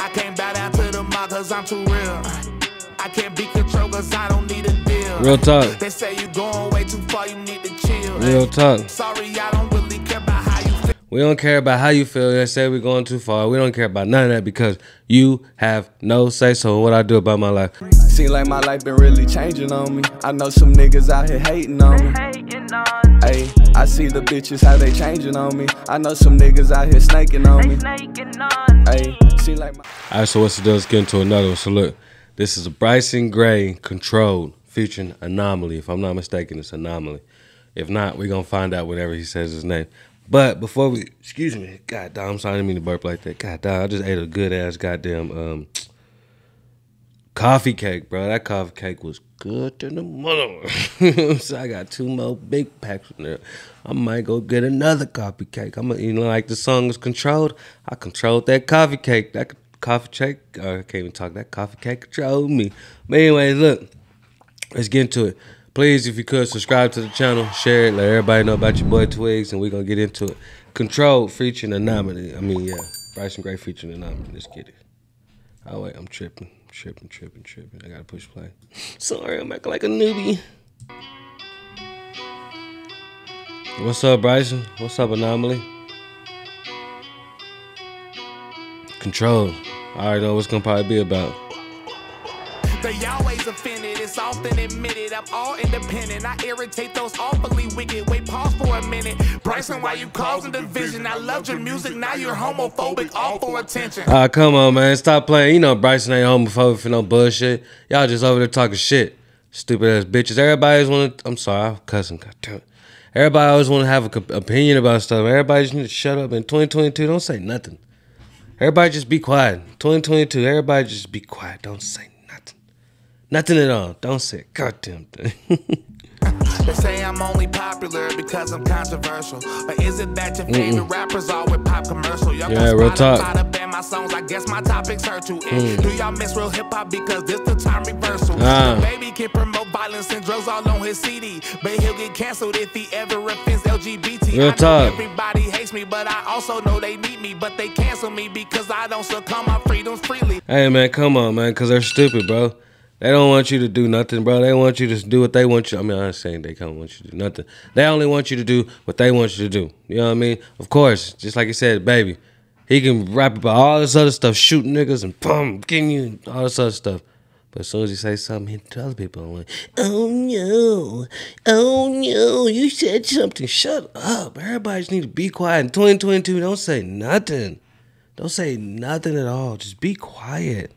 I can't bow down to the mob cause I'm too real. I can't be controlled cause I don't need a deal. Real talk. They say you going way too far, you need to chill. Real talk. Sorry, I don't really care about how you feel. We don't care about how you feel. They say we're going too far. We don't care about none of that because you have no say so in what I do about my life. Seem like my life been really changing on me. I know some niggas out here hating on me. Hey, I see the bitches how they changing on me. I know some niggas out here snaking on me. Hey, seem like my All right, so what's the deal? Let's get into another one. So look, this is a Bryson Gray controlled featuring Anomaly. If I'm not mistaken, it's Anomaly. If not, we're gonna find out whenever he says his name. But before we, excuse me, God damn, I'm sorry, I didn't mean to burp like that. God damn, I just ate a good ass goddamn um coffee cake, bro. That coffee cake was good to the mother. so I got two more big packs in there. I might go get another coffee cake. I'm, gonna, you know, like the song is controlled. I controlled that coffee cake. That coffee cake. Uh, I can't even talk. That coffee cake controlled me. But anyway, look, let's get into it. Please, if you could, subscribe to the channel, share it, let everybody know about your boy Twigs, and we're gonna get into it. Control featuring Anomaly. I mean, yeah, Bryson Gray featuring Anomaly. Let's get it. Oh wait, I'm tripping, tripping, tripping, tripping. I gotta push play. Sorry, I'm acting like a newbie. What's up, Bryson? What's up, Anomaly? Control. I already know what's gonna probably be about. They always offended, it's often admitted. I'm all independent. I irritate those awfully wicked. Wait, pause for a minute. Bryson, why you causing division? I loved your music, now you're homophobic, all for attention. Ah, come on, man. Stop playing. You know Bryson ain't homophobic for no bullshit. Y'all just over there talking shit. Stupid ass bitches. Everybody's always want to. I'm sorry, I'm cussing. God damn it. Everybody always want to have an opinion about stuff. Everybody just need to shut up. In 2022, don't say nothing. Everybody just be quiet. 2022, everybody just be quiet. Don't say nothing. Nothing at all. Don't say goddamn thing. They say I'm only popular because I'm controversial. But is it that your favorite rappers are with pop commercial? Y'all Yeah, real talk. Spotify to ban my songs. I guess my topics hurt too. And Do y'all miss real hip hop because this the time reversal? Ah. Baby can promote violence and drugs all on his CD, but he'll get canceled if he ever offends LGBT. Real talk. Everybody hates me, but I also know they need me, but they cancel me because I don't succumb my freedoms freely. hey, man, come on, man, because they're stupid, bro. They don't want you to do nothing, bro. They want you to do what they want you. I mean, I'm saying they don't want you to do nothing. They only want you to do what they want you to do. You know what I mean? Of course, just like you said, baby, he can rap about all this other stuff, shooting niggas and boom, getting you all this other stuff. But as soon as he say something, he tell other people, I'm like, oh no, oh no, you said something. Shut up. Everybody just need to be quiet. In 2022, don't say nothing. Don't say nothing at all. Just be quiet.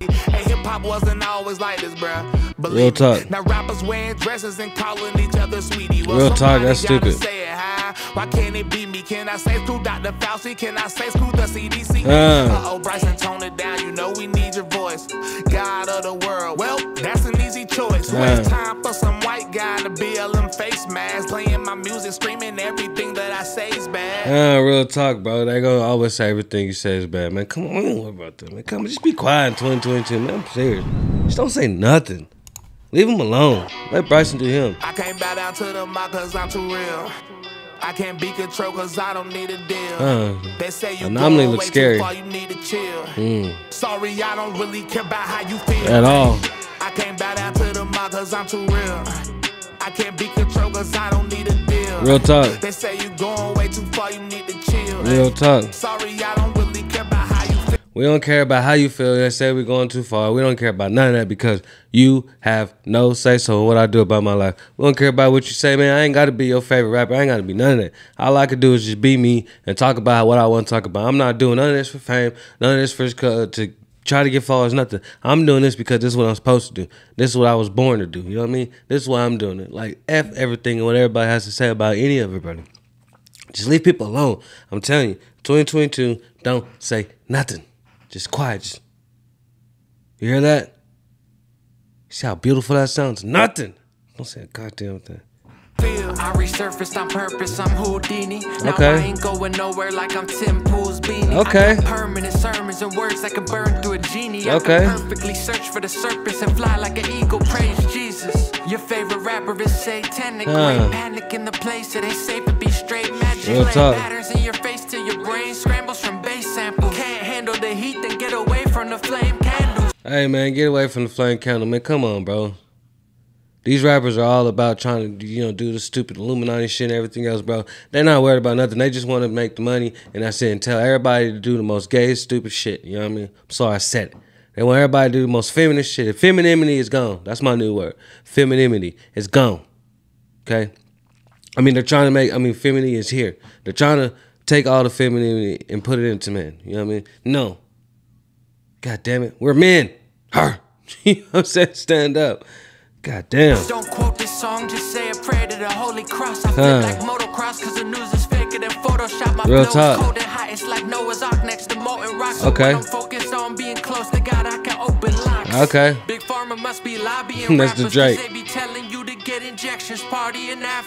Hey, hip hop wasn't always like this, bruh. Believe Real talk. Now rappers wearing dresses and calling each other sweetie. Well, Real talk, that's stupid. Say it, huh? Why can't it be me? Can I say screw Dr. Fauci? Can I say screw the CDC? Uh. Uh oh, Bryson, tone it down. You know we need your voice. God of the world. Well, that's an easy choice. Uh. Waste time for some white guy a BLM face mask. Playing my music, screaming everything that I say is bad. Yeah, real talk, bro. They gonna always say everything you say is bad, man. Come on, don't worry about that, man. Come on, just be quiet in 2022, man. I'm serious. Just don't say nothing. Leave him alone. Let Bryson do him. I can't bow down to the mob cause I'm too real. I can't be controlled cause I don't need a deal. Uh, they say you Anomaly looks scary. far, you need to chill. Sorry, I don't really care about how you feel. At all. I can't bow down to the mob cause I'm too real. I can't be controlled cause I don't need a deal. Real talk. They say you going way too far, you need to chill. Real talk. Sorry, I don't We don't care about how you feel. They say we're going too far. We don't care about none of that because you have no say so in what I do about my life. We don't care about what you say, man. I ain't got to be your favorite rapper. I ain't got to be none of that. All I can do is just be me and talk about what I want to talk about. I'm not doing none of this for fame, none of this for uh, to try to get followers, nothing. I'm doing this because this is what I'm supposed to do. This is what I was born to do. You know what I mean? This is why I'm doing it. Like F everything and what everybody has to say about any of everybody. Just leave people alone. I'm telling you, 2022, don't say nothing. Just quiet. Just, you hear that? See how beautiful that sounds? Nothing. Don't say a goddamn thing. I resurfaced on purpose, I'm Houdini. Now Okay. I ain't going nowhere like I'm Tim Pool's beanie. Okay. I permanent sermons and words that can burn through a genie. I Okay. can perfectly search for the surface and fly like an eagle. Praise Jesus. Your favorite rapper is satanic. Huh. Panic in the place. It ain't safe to be straight magic. Real talk. Hey man, get away from the flame candle, man. Come on, bro. These rappers are all about trying to, you know, do the stupid Illuminati shit and everything else, bro. They're not worried about nothing. They just want to make the money, and that's it. And tell everybody to do the most gay, stupid shit. You know what I mean? I'm sorry I said it. They want everybody to do the most feminist shit. Femininity is gone. That's my new word. Femininity is gone. Okay? I mean, they're trying to make, I mean, femininity is here. They're trying to take all the femininity and put it into men. You know what I mean? No. God damn it. We're men. Her. you know what I'm saying? Stand up. God damn. Don't quote this song, just say a prayer to the Holy Cross. I feel Huh. like motocross, cause the news is faker than Photoshop. My Real talk. cold and hot, it's like Noah's Ark next to molten rock. So Okay. I'm focused on being close to God, I can open locks. Okay. Big Pharma must be lobbying That's the Drake.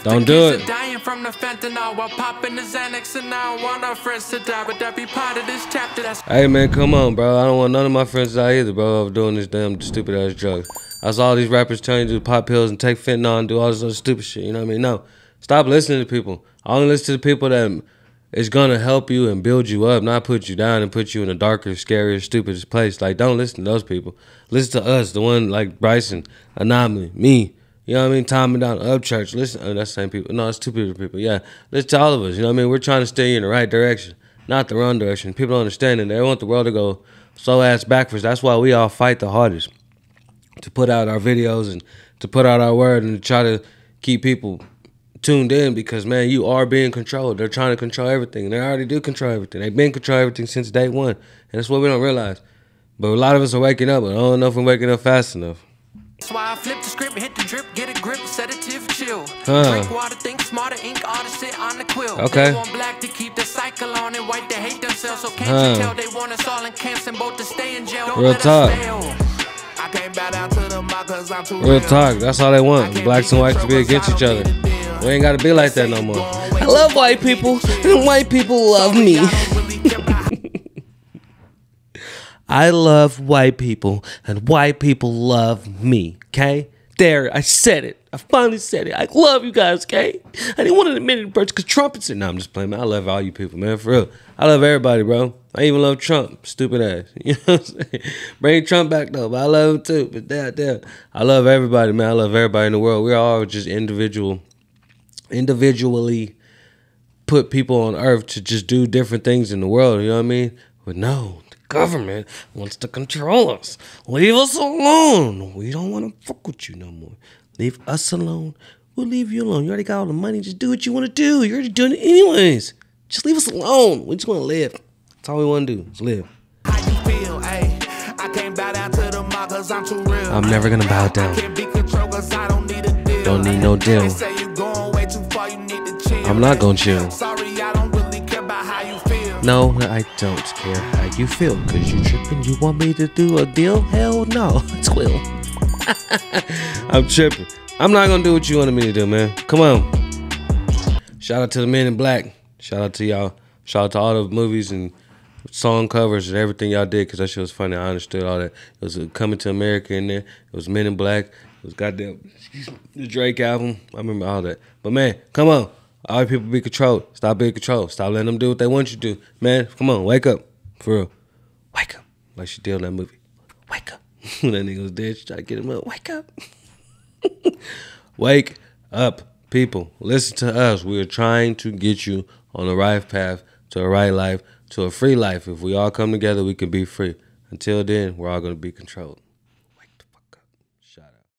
Don't do it. Dying from the fentanyl while popping the Xanax, and I don't want our friends to die. Would that be part of this chapter? That's Hey man, come on, bro. I don't want none of my friends to die either, bro, of doing this damn stupid ass drugs. I saw all these rappers telling you to pop pills and take fentanyl and do all this other stupid shit. You know what I mean? No, stop listening to people. I only listen to the people that is gonna help you and build you up, not put you down and put you in a darker, scarier, stupidest place. Like, don't listen to those people. Listen to us, the one like Bryson, Anomaly, me. You know what I mean? Tommy down up church. Listen, oh, that's the same people. No, it's two people. People, yeah. Listen to all of us. You know what I mean? We're trying to you in the right direction, not the wrong direction. People don't understand it. They want the world to go so ass backwards. That's why we all fight the hardest to put out our videos and to put out our word and to try to keep people tuned in because man, you are being controlled. They're trying to control everything. They already do control everything. They've been controlling everything since day one, and that's what we don't realize. But a lot of us are waking up, but I don't know if we're waking up fast enough. That's why I flip the script, hit the drip, get a grip, sedative, chill. Huh. Drink water, think smarter, ink artist sit on the quill. Okay. They want black to keep the cycle on and white to hate themselves. So can't Huh. you tell they want us all in camps and both to stay in jail? Don't Real talk. fail. I can't bow down to the cause I'm too Real talk. That's all they want. Blacks and whites to be against each other. We ain't gotta be like that no more. I love white people, and white people love me. I love white people, and white people love me. Okay, there, I said it. I finally said it. I love you guys. Okay, I didn't want to admit it first because Trump is it. No, I'm just playing. Man, I love all you people, man. For real, I love everybody, bro. I even love Trump, stupid ass. You know what I'm saying? Bring Trump back though, but I love him too. But damn, damn, I love everybody, man. I love everybody in the world. We're all just individual, individually put people on earth to just do different things in the world. You know what I mean? But no, government wants to control us. Leave us alone. We don't want to fuck with you no more. Leave us alone. We'll leave you alone. You already got all the money. Just do what you want to do. You're already doing it anyways. Just leave us alone. We just want to live. That's all we want to do. Is live. How you feel, ayy? I can't bow down to the cause I'm too real. I'm never gonna bow down. can't be controlled cause I don't need a deal. Don't need no deal. They say you going way too far, you need to chill. I'm not gonna chill. No, I don't care how you feel. Cause you tripping. You want me to do a deal? Hell no. It's Will. I'm tripping. I'm not gonna do what you wanted me to do, man. Come on. Shout out to the men in black. Shout out to y'all. Shout out to all the movies and song covers and everything y'all did because that shit was funny. I understood all that. It was Coming to America in there. It was Men in Black. It was goddamn the Drake album. I remember all that. But man, come on. All you people be controlled. Stop being controlled. Stop letting them do what they want you to do. Man, come on, wake up. For real. Wake up. Like she did in that movie. Wake up. when that nigga was dead, she tried to get him up. Wake up. Wake up, people. Listen to us. We are trying to get you on the right path to a right life, to a free life. If we all come together, we can be free. Until then, we're all going to be controlled.